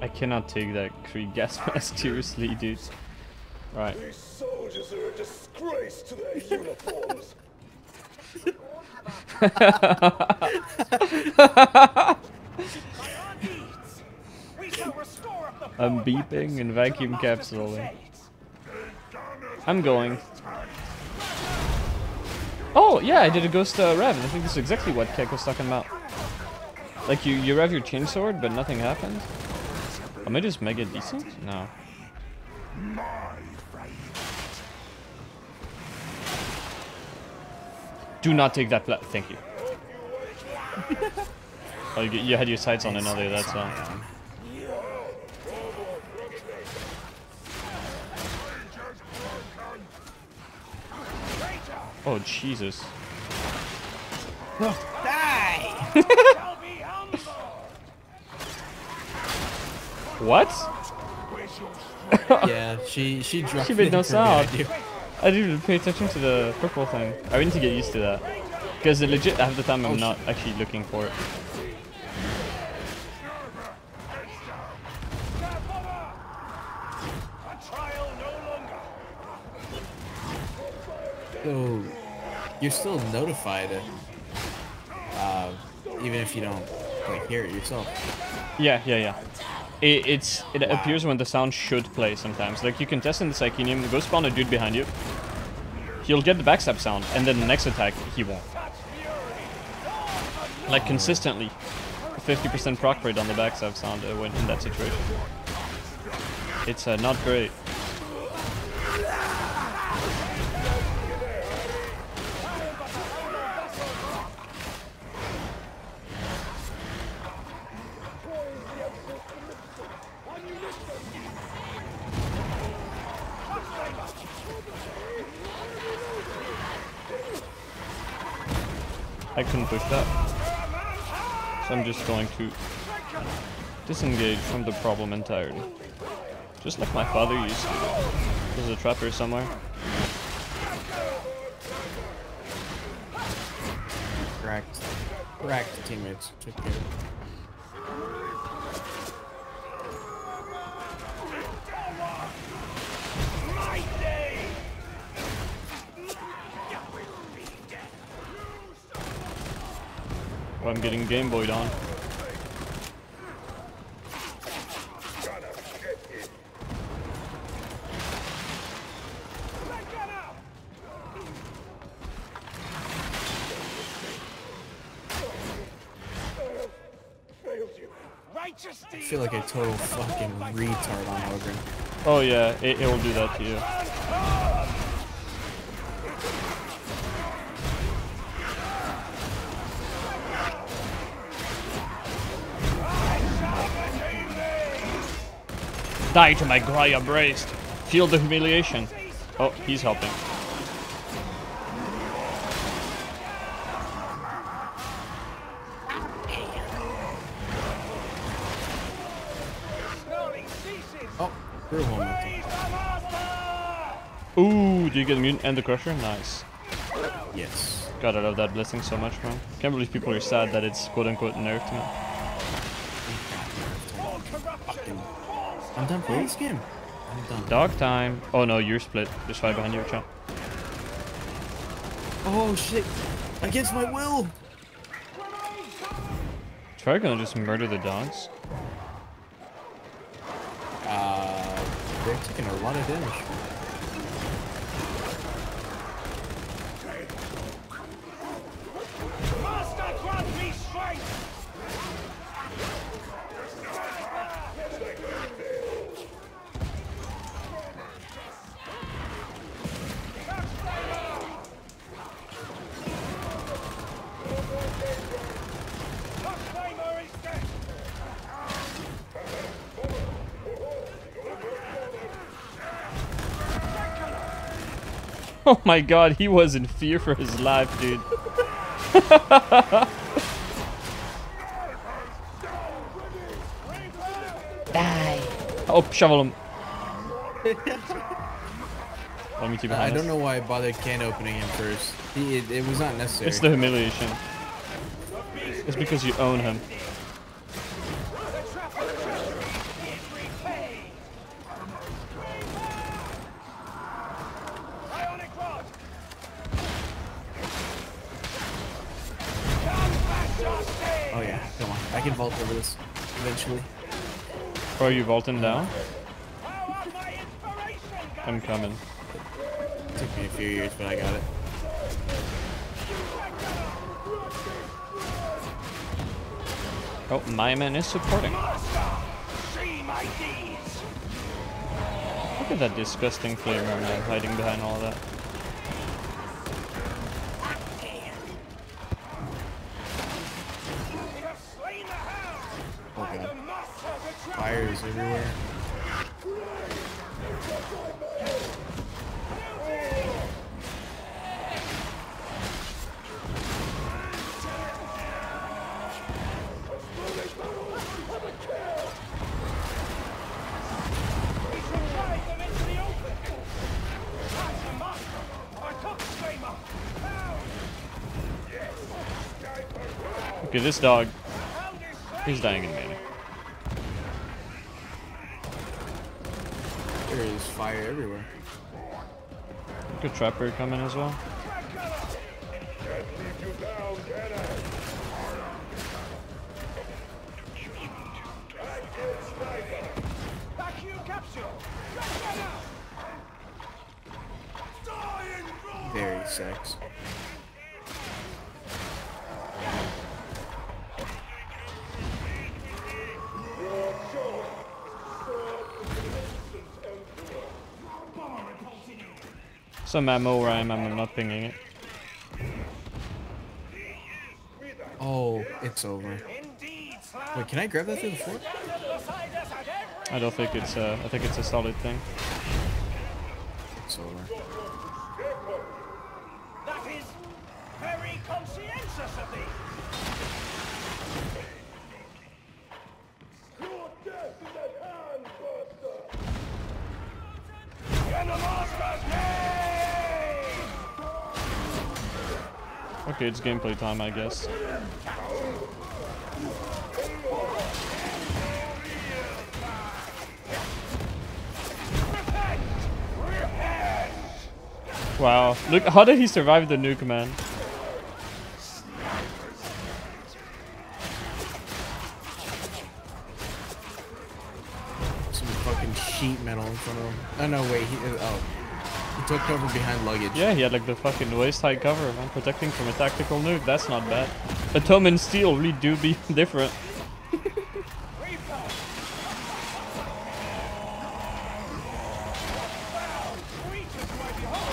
I cannot take that Krieg gas mask seriously, dude. Right. These soldiers are a disgrace to their uniforms. I'm beeping and vacuum capsuling. I'm going. Oh, yeah, I did a ghost uh, rev. I think this is exactly what Keck was talking about. Like, you, you rev your chainsword, but nothing happens. Am I just mega decent? No. Do not take that pla- Thank you. oh, you, you had your sights on another, that's all. Oh, Jesus. Die! What? yeah, she she dropped She made no sound. I didn't even pay attention to the purple thing. I need to get used to that. Because legit, half the time I'm Oh, not actually looking for it. So you're still notified, uh, even if you don't like hear it yourself. Yeah, yeah, yeah. It, it's it appears when the sound should play sometimes. Like you can test in the Psykhanium, go spawn a dude behind you. He'll get the backstab sound, and then the next attack he won't. Like consistently, 50% proc rate on the backstab sound uh, when in that situation. It's uh, not great. I couldn't push that. So I'm just going to disengage from the problem entirely. Just like my father used to. There's a trapper somewhere. Correct. Correct, teammates. I'm getting Game Boyed on. I feel like a total fucking retard on Ogryn. Oh yeah, it, it will do that to you. Die to my Graia braced. Feel the humiliation. Oh, he's helping. Oh. Ooh, do you get immune and the crusher? Nice. Yes. God, I love that blessing so much, man. Can't believe people are sad that it's quote unquote nerfed, man. I'm done playing this game. I'm done. Dog time. Oh no, you're split. There's five behind you, Chow. Oh shit! Against my will! Try gonna just murder the dogs. Uh, they're taking a lot of damage. Oh my god, he was in fear for his life, dude. Die. Oh, shovel him. Let me keep I don't us. know why I bothered can opening him first. He, it, it was not necessary. It's the humiliation. It's because you own him. Vault over this eventually. Are you vaulting down? I'm coming. It Took me a few years, but I got it. Oh, my man is supporting. My deeds! Look at that disgusting flavor man hiding behind all that. Hound! Okay, this dog, he's dying in melee. There is fire everywhere. Good trapper coming as well. Some ammo where I am, I'm not pinging it. Oh, it's over. Wait, can I grab that through the floor? Beside us at every I don't think it's a, I think it's a solid thing. It's over. That is very conscientious of thee. Okay, it's gameplay time, I guess. Wow, look, how did he survive the nuke, man? Some fucking sheet metal in front of him. Oh no, wait. He, oh, he took cover behind luggage. Yeah, he had like the fucking waist-high cover, man, protecting from a tactical nuke. That's not bad. Atom and steel really do be different.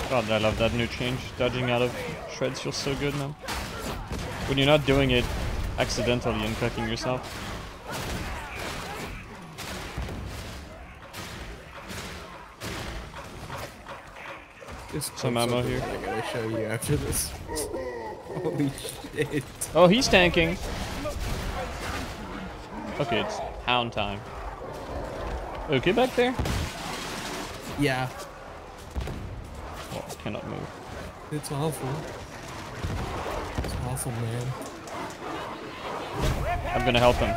God, I love that new change. Dodging out of shreds feels so good, man. When you're not doing it accidentally and cooking yourself. This Some ammo here. I gotta show you after this. Holy shit. Oh, he's tanking. Okay, it's hound time. Okay, back there? Yeah, Oh, I cannot move. it's awful. It's awful, man. I'm gonna help him.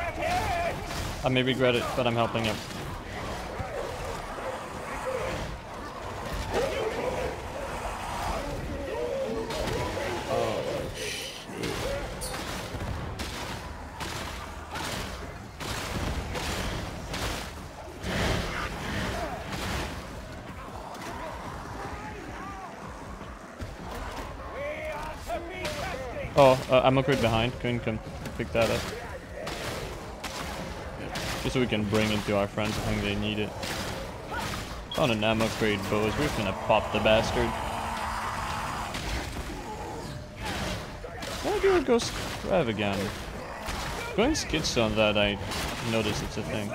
I may regret it, but I'm helping him. Oh shit. We are to be testing! Oh, uh, ammo crate behind. Couldn't come pick that up. Just so we can bring it to our friends. I think they need it. On an ammo crate, boys. We're just gonna pop the bastard. Why do ghost rev again? Going skits on that, I notice it's a thing.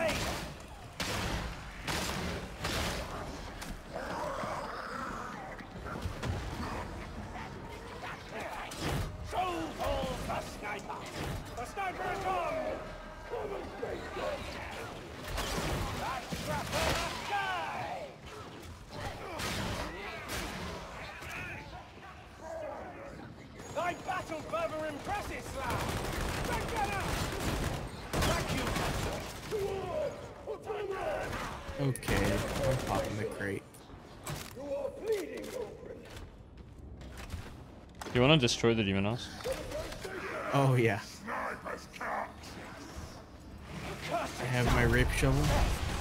Okay, I'm popping the crate. You wanna destroy the demon host? Oh yeah. I have my rape shovel.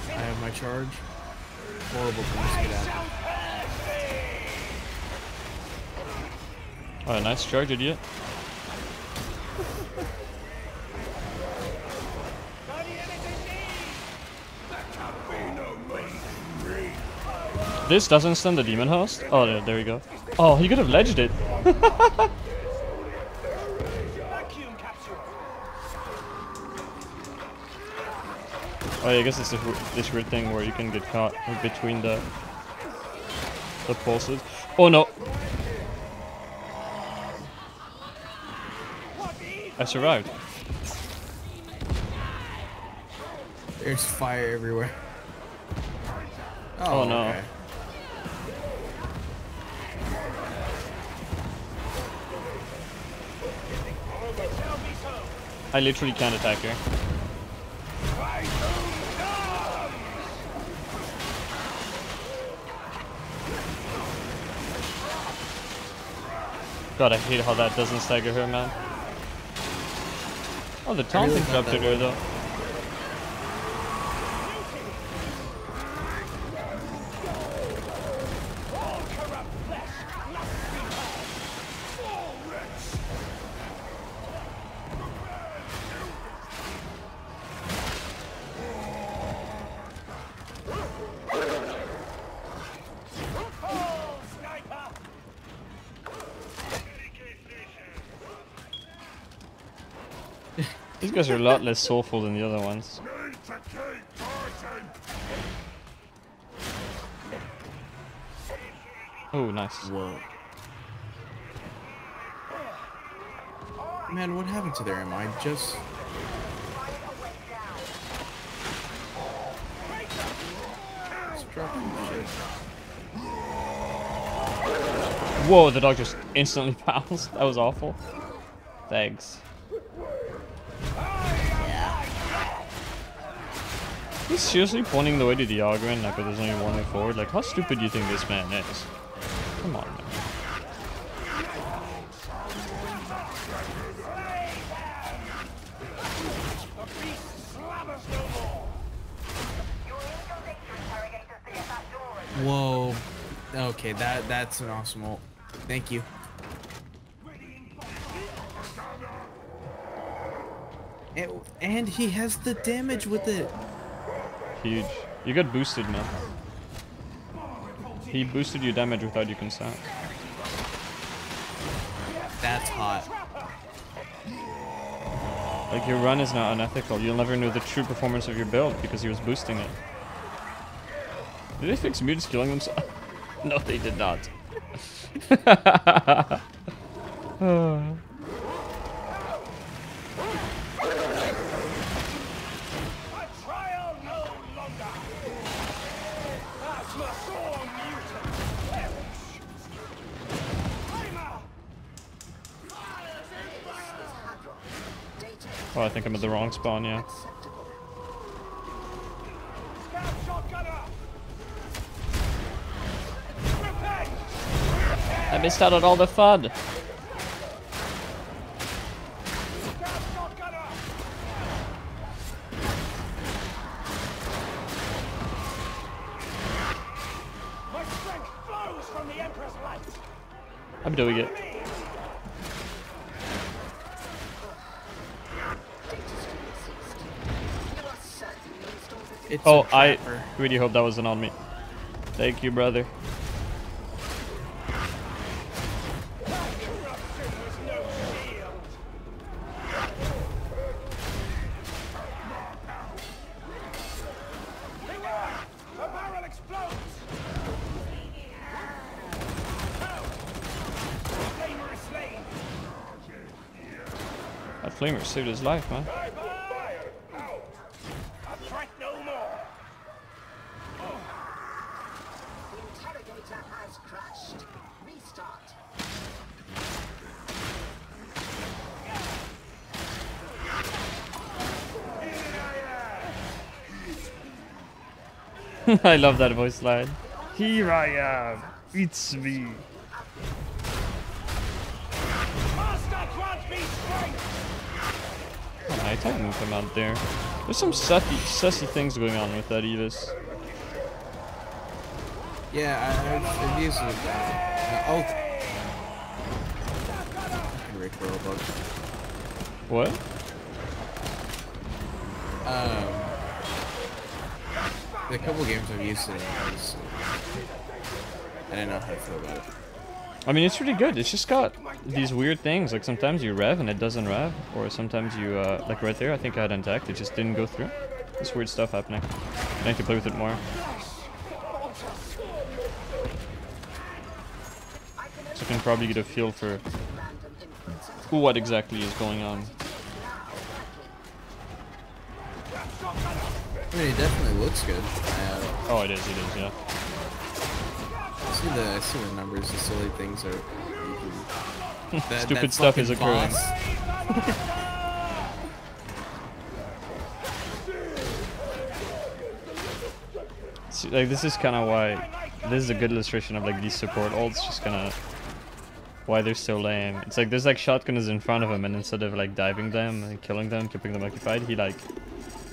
I have my charge. Horrible things could happen. Oh, nice charge, idiot. This doesn't stun the demon host? Oh, there, there we go. Oh, he could have ledged it. Oh, yeah, I guess it's this, weird thing where you can get caught between the the pulses. Oh no! I survived. There's fire everywhere. Oh, oh no. okay. I literally can't attack her. God, I hate how that doesn't stagger her, man. Oh, the taunt interrupted her, though. All corrupt flesh must be had. All wretch. Oh, sniper! These guys are a lot less soulful than the other ones. Oh, nice. Whoa. Man, what happened to their am I just Just dropping shit. Whoa, the dog just instantly pounced. That was awful. Thanks. He's seriously pointing the way to the Ogryn, like there's only one way forward. Like, how stupid do you think this man is? Come on, man. Whoa. Okay, that that's an awesome ult. Thank you. And, and he has the damage with it. Huge. You got boosted, man. He boosted your damage without your consent. That's hot. Like, your run is not unethical. You'll never know the true performance of your build because he was boosting it. Did they fix mutants killing themselves? no, they did not. Oh, I think I'm at the wrong spawn, yeah. Scout shotgunner! Repent! I missed out on all the fun. Scout shotgunner! My strength flows from the Emperor's light. I'm doing it. It's Oh, I really hope that wasn't on me. Thank you, brother. Corruption was no shield. Beware! The barrel explodes! Help! The flamer! That flamer saved his life, man. Bye-bye! Out! A threat no more! Interrogator has crashed. Restart. I love that voice line. Here I am. It's me. Master grant me strength! I didn't move him out there. There's some sussy, sussy things going on with that Evis. Yeah, I, I've, I've used it. Uh, oh. Fucking recoil bug. What? Um, the couple games I've used in, I, I didn't know how to feel about it. I mean, it's pretty good. It's just got these weird things. Like sometimes you rev and it doesn't rev, or sometimes you uh, like right there. I think I had intact. It just didn't go through. This weird stuff happening. I need to play with it more. So I can probably get a feel for what exactly is going on. I mean, he definitely looks good. Uh, Oh, it is. It is. Yeah. I see the I see the numbers, the silly things are. That, Stupid that stuff is occurring. See, like this is kind of why this is a good illustration of like these support ults just kind of why they're so lame it's like there's like shotgunners in front of him and instead of like diving them and killing them keeping them occupied he like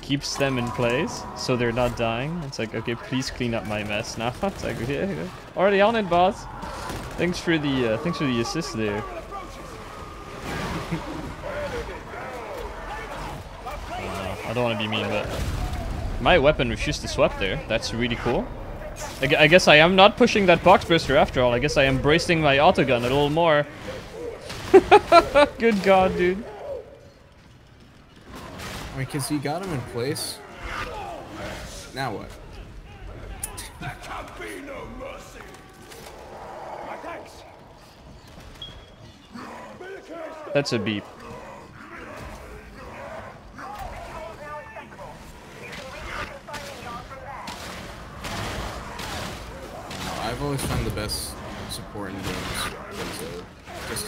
keeps them in place so they're not dying it's like okay please clean up my mess now it's like yeah, yeah. already on it boss thanks for the uh, thanks for the assist there I don't. I don't want to be mean but my weapon refused to swap there. That's really cool. I, I guess I am not pushing that box burster after all. I guess I am bracing my autogun a little more. Good god, dude. I mean, cause you got him in place. Now what? There can be no mercy. My thanks. That's a beep. I've always found the best support in games.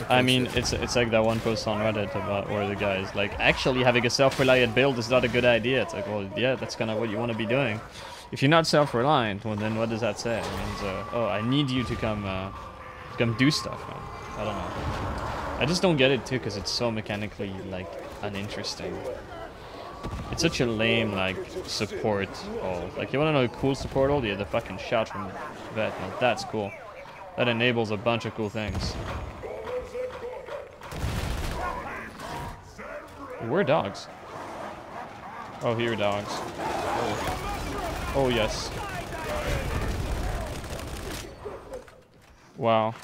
I mean, it's it's like that one post on Reddit about where the guy is like, actually having a self-reliant build is not a good idea. It's like, well, yeah, that's kind of what you want to be doing. If you're not self-reliant, well, then what does that say? It means, uh, oh, I need you to come, uh, come do stuff, man. I don't know. I just don't get it too, because it's so mechanically like uninteresting. It's such a lame like support all. Like you wanna know a cool support all? Yeah, the fucking shout from Vet. Now that's cool. That enables a bunch of cool things. Where are dogs? Oh, here are dogs. Oh, oh yes. Wow.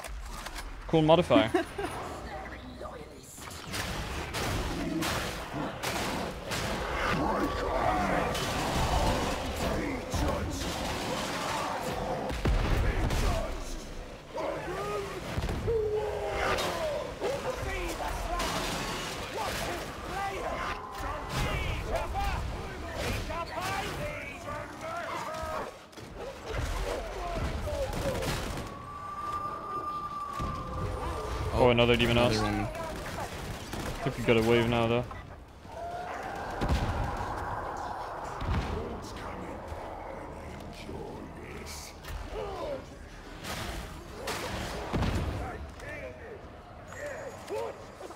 Cool modifier. Oh, oh, another demon Another one. I think we got a wave now though.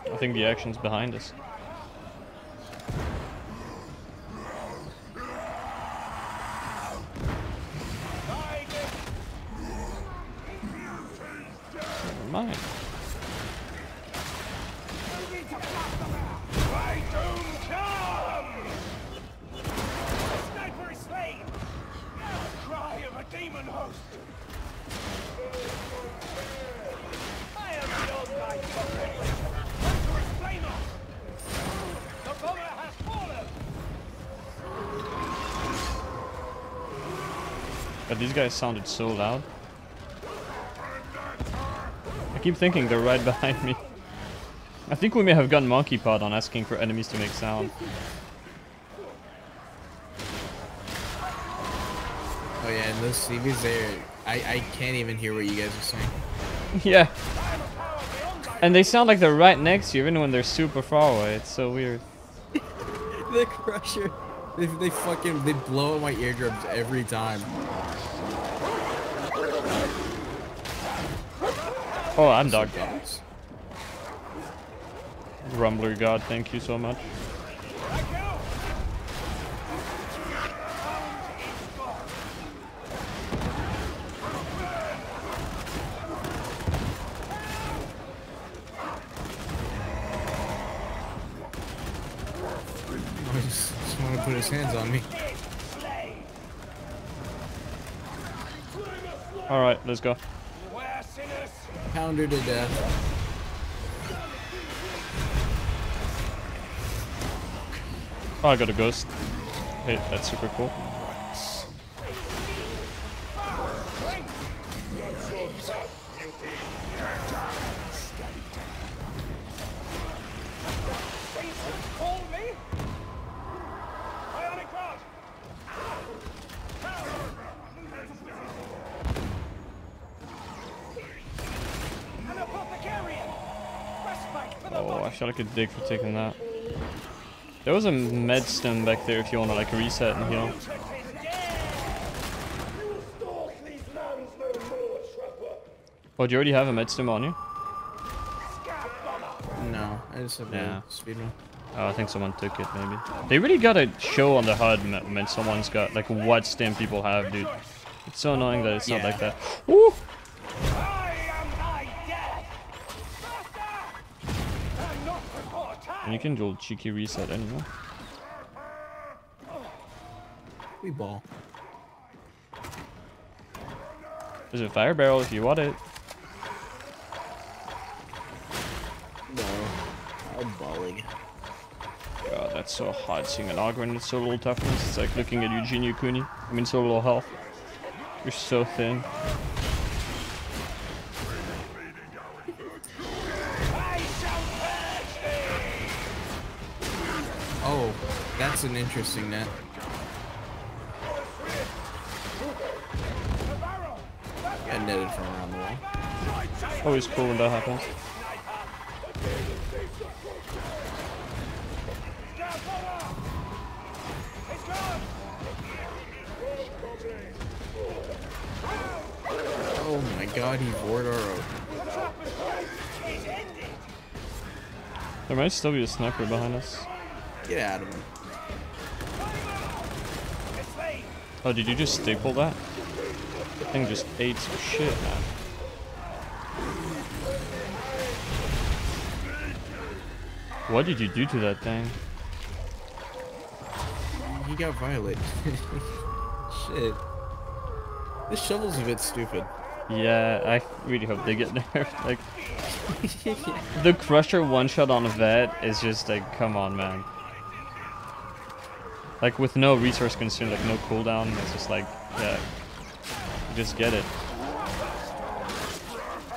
I think the action's behind us. Guys sounded so loud. I keep thinking they're right behind me. I think we may have gotten monkey pod on asking for enemies to make sound. Oh yeah, and those CVs there, I I can't even hear what you guys are saying. yeah. And they sound like they're right next to you even when they're super far away. It's so weird. the crusher, they, they fucking they blow my eardrums every time. Oh, I'm dog dogs. Rumbler God, thank you so much. put his hands on me. Alright, let's go. Pound her to death. Oh, I got a ghost. Hey, that's super cool. I body! feel like a dick for taking that. There was a med stem back there if you want to like reset and heal. Oh, do you already have a med stem on you? No, I just have Yeah. a speed run. Oh, I think someone took it, maybe. They really gotta show on the HUD when someone's got, like, what stem people have, dude. It's so annoying that it's not like that. Woo! And you can do a cheeky reset anyway. We ball. There's a fire barrel if you want it. No. I'm balling. God, that's so hard seeing an Ogryn with so little toughness. It's like looking at Eugene Kuni. I mean, so little health. You're so thin. That's an interesting net. Got netted from around the wall. Always cool when that happens. Oh my god, he bored our. There might still be a sniper behind us. Get out of him. Oh, did you just staple that? That thing just ate some shit, man. What did you do to that thing? Uh, he got violated. Shit. This shovel's a bit stupid. Yeah, I really hope they get nerfed. Like, the Crusher one shot on a vet is just like, come on, man. Like, with no resource consumed, like, no cooldown, it's just like, yeah, you just get it.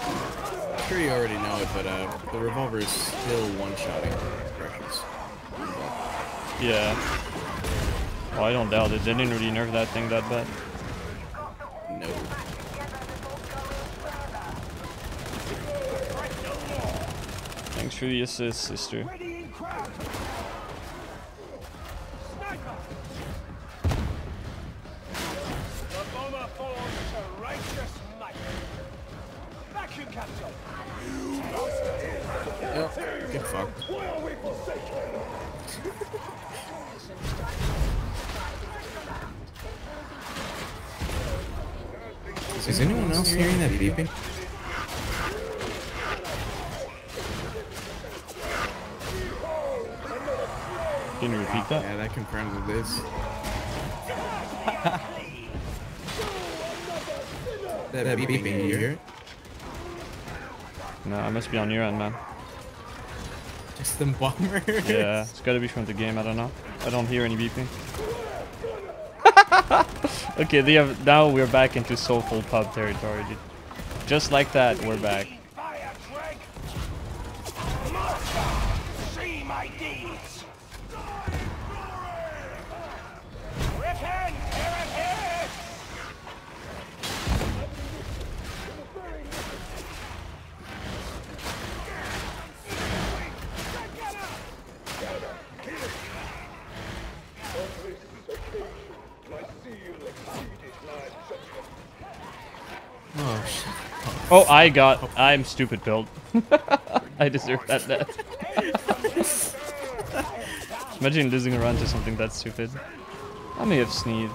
I'm sure you already know it, but uh, the revolver is still one-shotting Russians. Yeah. Well, I don't doubt it. They didn't really nerf that thing that bad. No. Thanks for the assist, sister. Yep, get fucked. Is anyone else hearing that beeping? Can you repeat that? Yeah, that confirms it is. that beeping, you hear it? No, I must be on your end, man. Just them bombers. Yeah, it's gotta be from the game, I don't know. I don't hear any beeping. okay, they have uh, now we're back into soulful pub territory, dude. Just like that, we're back. Fire, Drake! Monster! See my deeds! Repent, heretics! Oh shit. Oh, I got. I'm stupid build. I deserve that net. Imagine losing a run to something that stupid. I may have sneezed.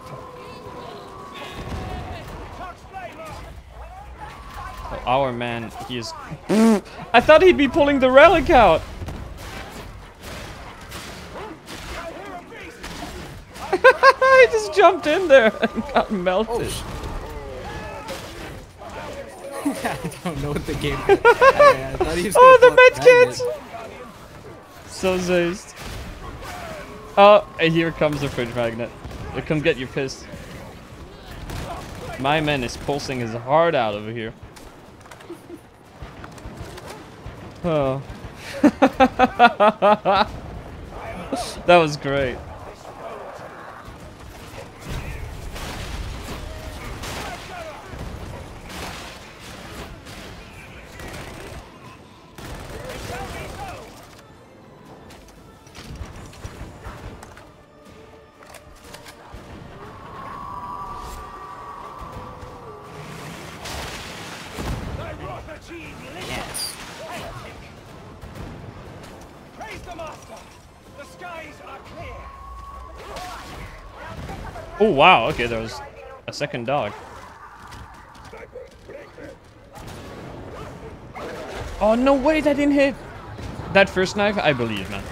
Oh, our man, he is. I thought he'd be pulling the relic out. I hear a beast! I he just jumped in there and got melted. Oh, sh- I don't know what the game. I, I thought he was Oh, the med kits! So zazed. Oh, and here comes the fridge magnet. They come get your piss. My man is pulsing his heart out over here. Oh. that was great. Oh wow, okay, there was a second dog. Oh no way, that didn't hit! That first knife, I believe, man.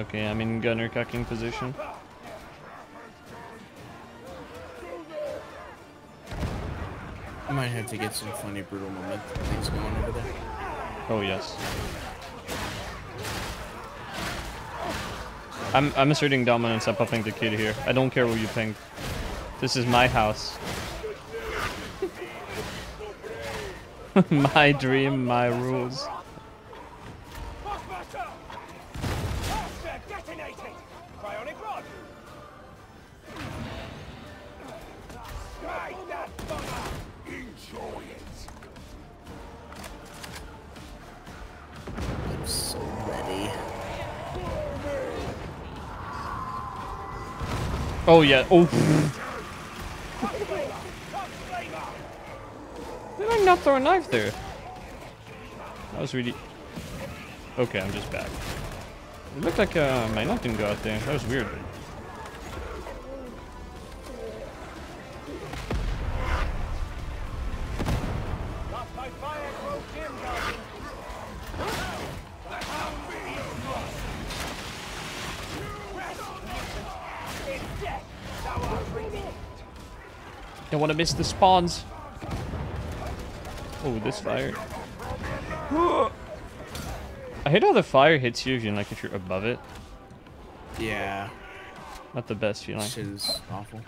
Okay, I'm in gunner cocking position. I might have to get some funny brutal momentum things going over there. Oh yes. I'm I'm asserting dominance. I'm popping the kid here. I don't care what you think. This is my house. my dream, my rules. Oh yeah. Oh. Did I not throw a knife there? That was really. Okay, I'm just back. It looked like uh, my knife didn't go out there. That was weird. Don't want to miss the spawns. Oh, this fire. I hate how the fire hits you if you like if you're above it. Yeah, Not the best feeling. shit is awful.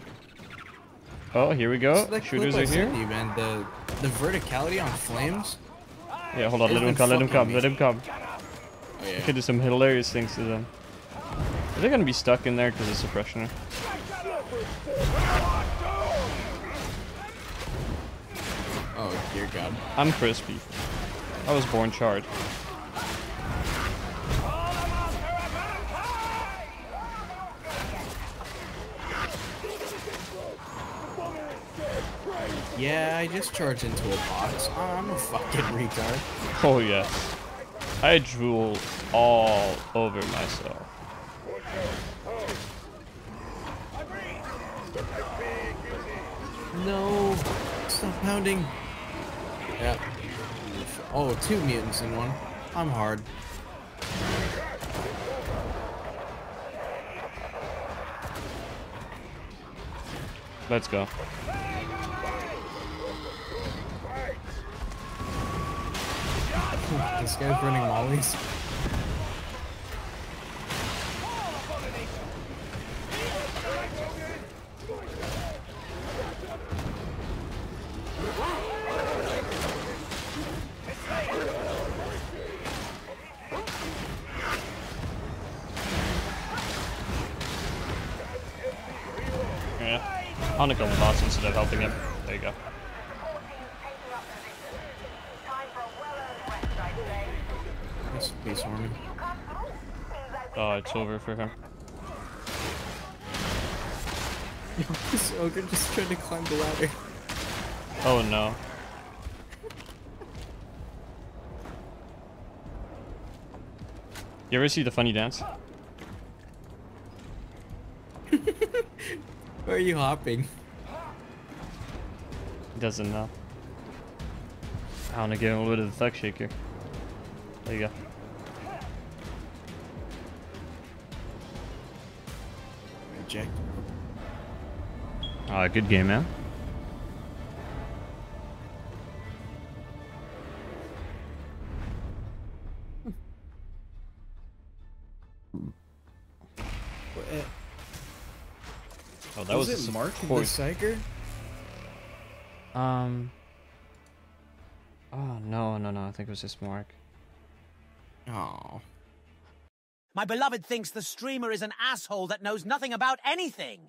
Oh, here we go. Like Shooters are here. You, man. The the verticality on flames. Yeah, hold on. Let him come. Let him come. me. Let him come. Oh I yeah. could do some hilarious things to them. Are they gonna be stuck in there because of suppressioner? Oh dear God. I'm crispy. I was born charred. Yeah, I just charged into a box. Oh, I'm a fucking retard. Oh yes. I drool all over myself. No. Stop pounding. Yep. Oh, two mutants in one. I'm hard. Let's go. This guy's running mollies. Yeah. I want to kill the boss instead of helping him. There you go. This base warming. Oh, it's over for him. this ogre just tried to climb the ladder. Oh no. You ever see the funny dance? Where are you hopping? He doesn't know. I want to give him a little bit of the thug shaker. There you go. Reject. Ah, good game, man. That was, was it Mark the support- Psyker? Um. Oh no, no, no! I think it was just Mark. Oh. My beloved thinks the streamer is an asshole that knows nothing about anything.